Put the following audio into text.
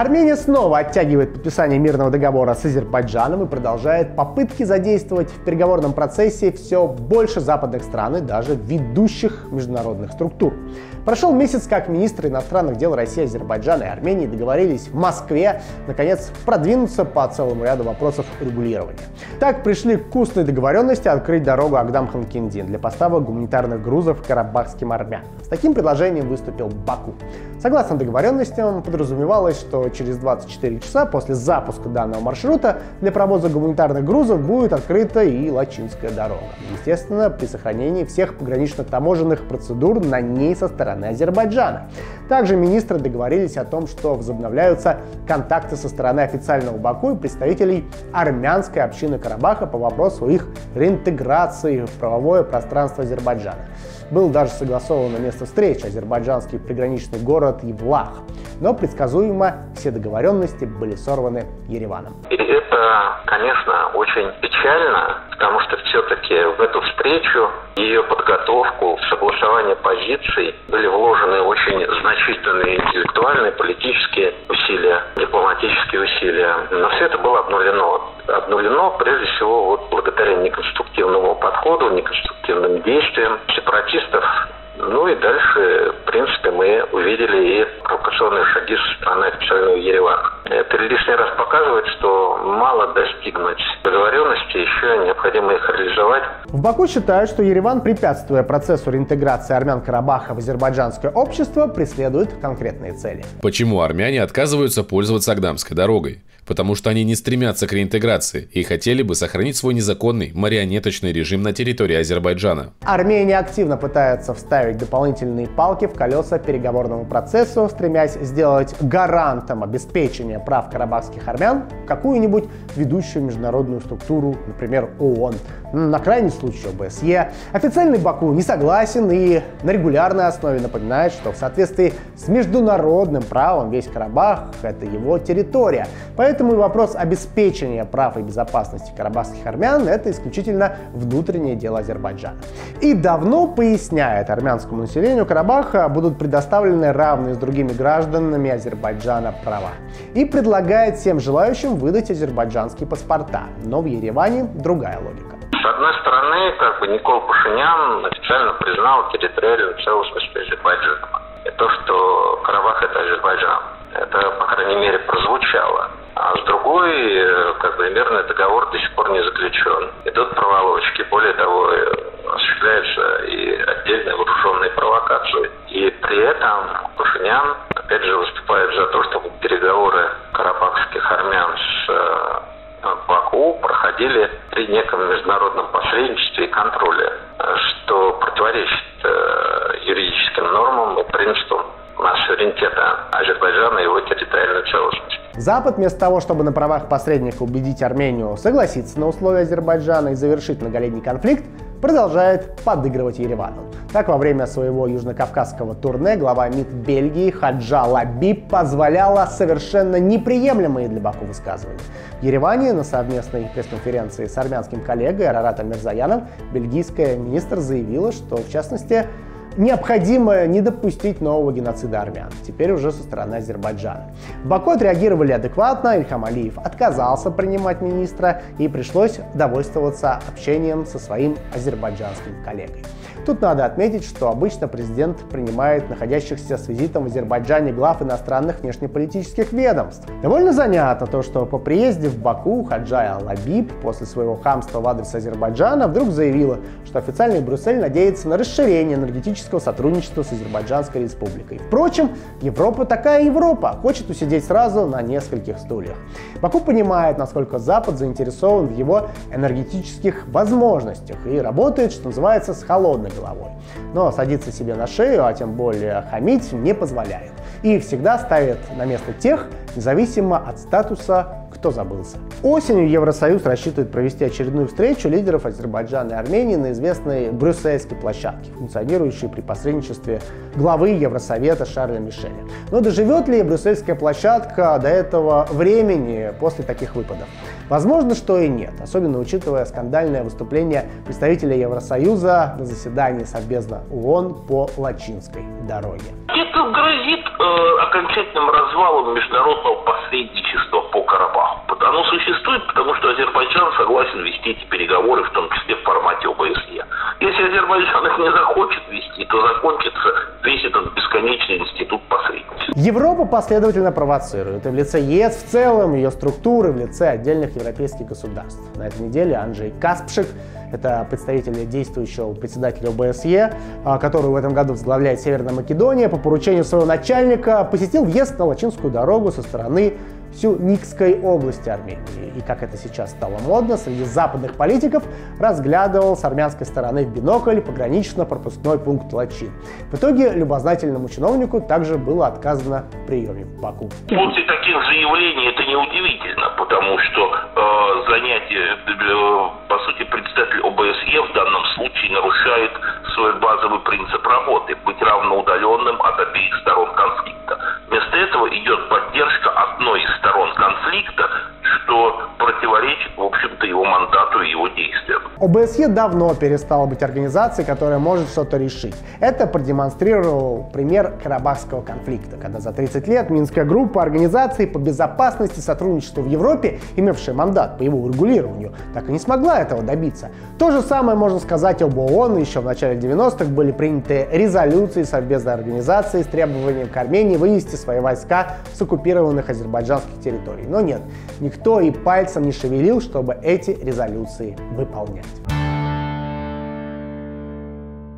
Армения снова оттягивает подписание мирного договора с Азербайджаном и продолжает попытки задействовать в переговорном процессе все больше западных стран и даже ведущих международных структур. Прошел месяц, как министры иностранных дел России, Азербайджана и Армении договорились в Москве, наконец, продвинуться по целому ряду вопросов регулирования. Так пришли к вкусной договоренности открыть дорогу Агдам-Ханкиндин для поставок гуманитарных грузов карабахским армянам. С таким предложением выступил Баку. Согласно договоренностям, подразумевалось, что через 24 часа после запуска данного маршрута для провоза гуманитарных грузов будет открыта и Лачинская дорога. Естественно, при сохранении всех погранично-таможенных процедур на ней со стороны Азербайджана. Также министры договорились о том, что возобновляются контакты со стороны официального Баку и представителей армянской общины Карабаха по вопросу их реинтеграции в правовое пространство Азербайджана. Был даже согласовано место встречи азербайджанский приграничный город Евлах. Но предсказуемо все договоренности были сорваны Ереваном. И это, конечно, очень печально, потому что все-таки в эту встречу, ее подготовку, согласование позиций были вложены очень значительные интеллектуальные, политические усилия, дипломатические усилия. Но все это было обнулено. Обнулено прежде всего вот благодаря неконструктивному подходу, неконструктивным действиям сепаратистов, ну и дальше, увидели и провокационные шаги со стороны официального Еревана. Это лишний раз показывает, что мало достигнуть договоренности, еще необходимо их реализовать. В Баку считают, что Ереван, препятствуя процессу реинтеграции армян Карабаха в азербайджанское общество, преследует конкретные цели. Почему армяне отказываются пользоваться Агдамской дорогой? потому что они не стремятся к реинтеграции и хотели бы сохранить свой незаконный марионеточный режим на территории Азербайджана. Армения активно пытается вставить дополнительные палки в колеса переговорному процессу, стремясь сделать гарантом обеспечения прав карабахских армян какую-нибудь ведущую международную структуру, например, ООН, на крайний случай ОБСЕ. Официальный Баку не согласен и на регулярной основе напоминает, что в соответствии с международным правом весь Карабах — это его территория. Поэтому и вопрос обеспечения прав и безопасности карабахских армян – это исключительно внутреннее дело Азербайджана. И давно поясняет армянскому населению Карабаха будут предоставлены равные с другими гражданами Азербайджана права. И предлагает всем желающим выдать азербайджанские паспорта. Но в Ереване другая логика. С одной стороны, как бы Никол Пашинян официально признал территориальную целостность Азербайджана. И то, что Карабах это Азербайджан. Это, по крайней мере, прозвучало. А с другой, как бы, мирный договор до сих пор не заключен. Идут проволочки. Более того, осуществляются и отдельные вооруженные провокации. И при этом Пашинян, опять же, выступает за то, чтобы переговоры карабахских армян с э, Проходили при неком международном посредничестве и контроле, что противоречит юридическим нормам и принципам суверенитета Азербайджана и его территориальной целостности. Запад вместо того, чтобы на правах посредника убедить Армению согласиться на условия Азербайджана и завершить многолетний конфликт, продолжает подыгрывать Еревану. Так, во время своего южнокавказского турне глава МИД Бельгии Хаджа Лабиб позволяла совершенно неприемлемые для Баку высказывания. В Ереване на совместной пресс-конференции с армянским коллегой Араратом Мирзаяном бельгийская министр заявила, что, в частности, необходимо не допустить нового геноцида армян, теперь уже со стороны Азербайджана. В Баку отреагировали адекватно, Ильхам Алиев отказался принимать министра и пришлось довольствоваться общением со своим азербайджанским коллегой. Тут надо отметить, что обычно президент принимает находящихся с визитом в Азербайджане глав иностранных внешнеполитических ведомств. Довольно занятно то, что по приезде в Баку Хаджая Лабиб после своего хамства в адрес Азербайджана вдруг заявила, что официальный Брюссель надеется на расширение энергетического сотрудничества с Азербайджанской республикой. Впрочем, Европа такая Европа, хочет усидеть сразу на нескольких стульях. Баку понимает, насколько Запад заинтересован в его энергетических возможностях и работает, что называется, с холодной головой. Но садиться себе на шею, а тем более хамить, не позволяет. И всегда ставит на место тех, независимо от статуса кто забылся? Осенью Евросоюз рассчитывает провести очередную встречу лидеров Азербайджана и Армении на известной брюссельской площадке, функционирующей при посредничестве главы Евросовета Шарля Мишеля. Но доживет ли брюссельская площадка до этого времени после таких выпадов? Возможно, что и нет, особенно учитывая скандальное выступление представителя Евросоюза на заседании Совбеза ООН по Лачинской дороге. Это грозит э, окончательным развалом международного посредничества по Карабаху. Оно существует, потому что Азербайджан согласен вести эти переговоры, в том числе в формате ОБСЕ. Если Азербайджан их не захочет вести, то закончится весь этот бесконечный. Европа последовательно провоцирует и в лице ЕС в целом, ее структуры, в лице отдельных европейских государств. На этой неделе Анджей Каспшик это представитель действующего председателя ОБСЕ, а, который в этом году возглавляет Северная Македония, по поручению своего начальника посетил въезд на Лачинскую дорогу со стороны Сюникской области Армении. И как это сейчас стало модно, среди западных политиков разглядывал с армянской стороны в бинокль погранично-пропускной пункт Лачин. В итоге любознательному чиновнику также было отказано в приеме в Баку. После таких заявлений это неудивительно, потому что э, занятие, э, по сути, представитель ОБСЕ в данном случае нарушает свой базовый принцип работы – быть равноудаленным от обеих сторон конфликта. Этого идет поддержка одной из сторон конфликта, ОБСЕ давно перестала быть организацией, которая может что-то решить. Это продемонстрировал пример Карабахского конфликта, когда за 30 лет Минская группа организаций по безопасности и сотрудничеству в Европе, имевшая мандат по его урегулированию, так и не смогла этого добиться. То же самое можно сказать об ООН. Еще в начале 90-х были приняты резолюции Совбезной организации с требованием к Армении вывести свои войска с оккупированных азербайджанских территорий. Но нет, никто и пальцем не шевелил, чтобы эти резолюции выполнять.